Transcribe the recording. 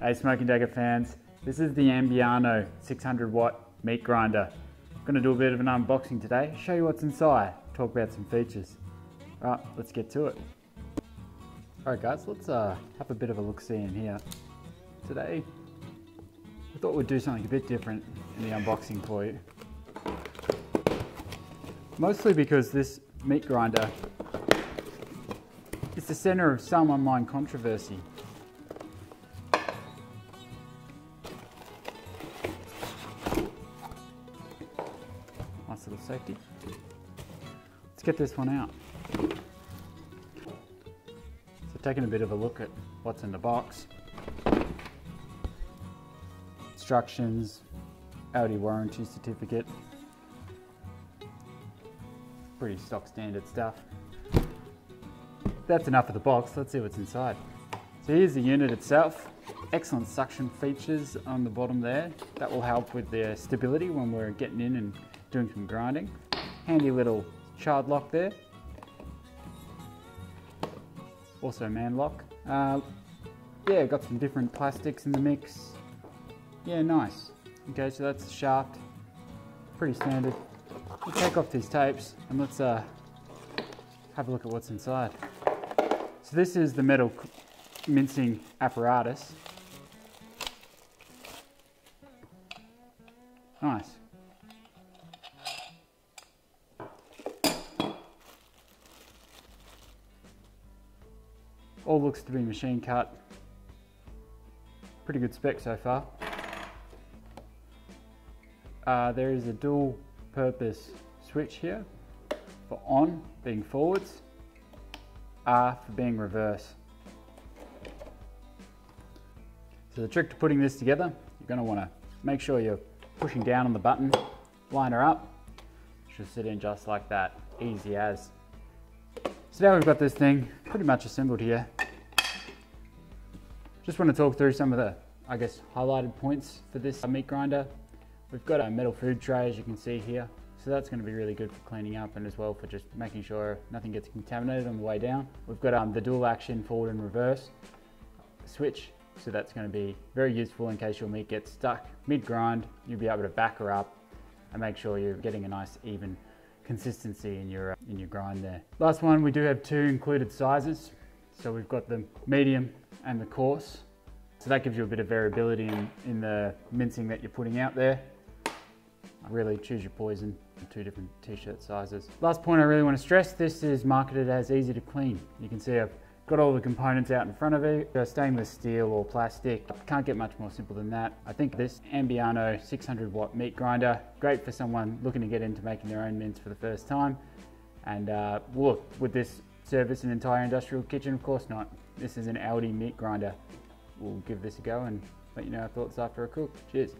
Hey Smoke & Dagger fans, this is the Ambiano 600 watt meat grinder. I'm going to do a bit of an unboxing today, show you what's inside, talk about some features. Alright, let's get to it. Alright guys, let's uh, have a bit of a look-see in here. Today, I thought we'd do something a bit different in the unboxing for you. Mostly because this meat grinder is the center of some online controversy. Nice little safety. Let's get this one out. So taking a bit of a look at what's in the box. Instructions, ALDI warranty certificate. Pretty stock standard stuff. That's enough of the box, let's see what's inside. So here's the unit itself. Excellent suction features on the bottom there. That will help with the stability when we're getting in and doing some grinding. Handy little child lock there. Also man lock. Uh, yeah, got some different plastics in the mix. Yeah, nice. Okay, so that's the shaft. Pretty standard. We'll take off these tapes and let's uh, have a look at what's inside. So this is the metal mincing apparatus. Nice. All looks to be machine cut. Pretty good spec so far. Uh, there is a dual purpose switch here for on being forwards, R for being reverse. So the trick to putting this together, you're going to want to make sure you're pushing down on the button, line her up, she'll sit in just like that, easy as. So now we've got this thing pretty much assembled here. Just want to talk through some of the, I guess, highlighted points for this meat grinder. We've got a metal food tray, as you can see here. So that's going to be really good for cleaning up and as well for just making sure nothing gets contaminated on the way down. We've got um, the dual action forward and reverse switch. So that's going to be very useful in case your meat gets stuck mid-grind. You'll be able to back her up and make sure you're getting a nice even consistency in your, uh, in your grind there. Last one, we do have two included sizes. So we've got the medium and the coarse. So that gives you a bit of variability in, in the mincing that you're putting out there. Really choose your poison two different t-shirt sizes. Last point I really want to stress, this is marketed as easy to clean. You can see I've got all the components out in front of it. Stainless steel or plastic. Can't get much more simple than that. I think this Ambiano 600 watt meat grinder, great for someone looking to get into making their own mince for the first time. And uh, look, would this service an entire industrial kitchen? Of course not. This is an ALDI meat grinder. We'll give this a go and let you know our thoughts after a cook. Cheers.